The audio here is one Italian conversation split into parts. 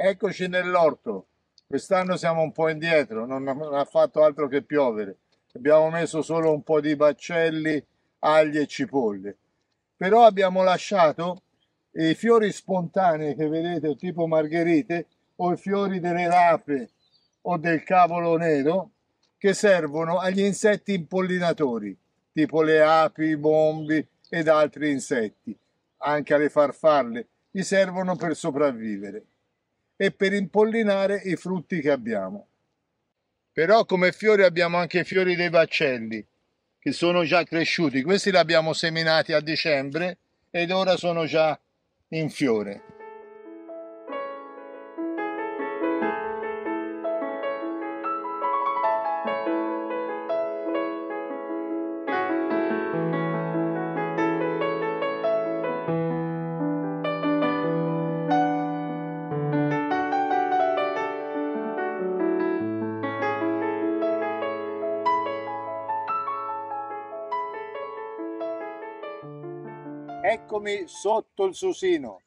Eccoci nell'orto. Quest'anno siamo un po' indietro, non ha fatto altro che piovere. Abbiamo messo solo un po' di baccelli, aglie e cipolle. Però abbiamo lasciato i fiori spontanei che vedete, tipo margherite, o i fiori delle rape o del cavolo nero, che servono agli insetti impollinatori, tipo le api, i bombi ed altri insetti, anche alle farfalle, gli servono per sopravvivere e per impollinare i frutti che abbiamo. Però come fiori abbiamo anche i fiori dei baccelli che sono già cresciuti. Questi li abbiamo seminati a dicembre ed ora sono già in fiore. Eccomi sotto il susino.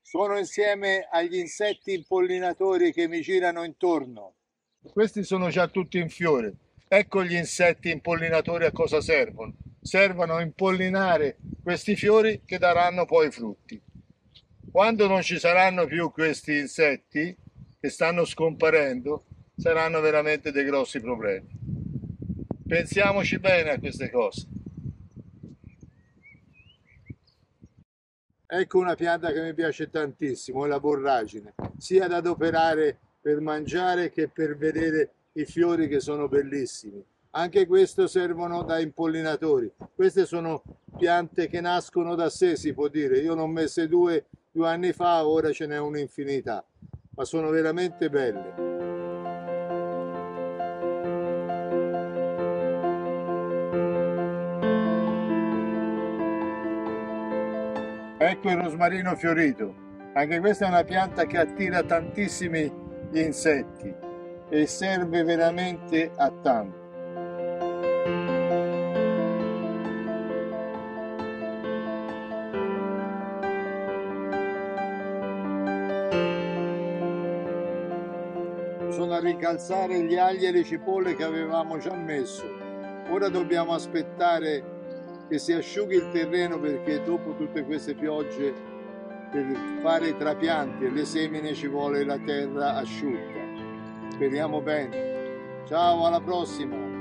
Sono insieme agli insetti impollinatori che mi girano intorno. Questi sono già tutti in fiore. Ecco gli insetti impollinatori a cosa servono. Servono a impollinare questi fiori che daranno poi frutti. Quando non ci saranno più questi insetti che stanno scomparendo, saranno veramente dei grossi problemi. Pensiamoci bene a queste cose. Ecco una pianta che mi piace tantissimo, è la borragine, sia da adoperare per mangiare che per vedere i fiori che sono bellissimi. Anche questo servono da impollinatori. Queste sono piante che nascono da sé, si può dire. Io ne ho messe due due anni fa, ora ce n'è un'infinità, ma sono veramente belle. Ecco il rosmarino fiorito. Anche questa è una pianta che attira tantissimi insetti e serve veramente a tanto. Sono a ricalzare gli agli e le cipolle che avevamo già messo. Ora dobbiamo aspettare che si asciughi il terreno perché dopo tutte queste piogge per fare i trapianti e le semine ci vuole la terra asciutta. Speriamo bene. Ciao, alla prossima!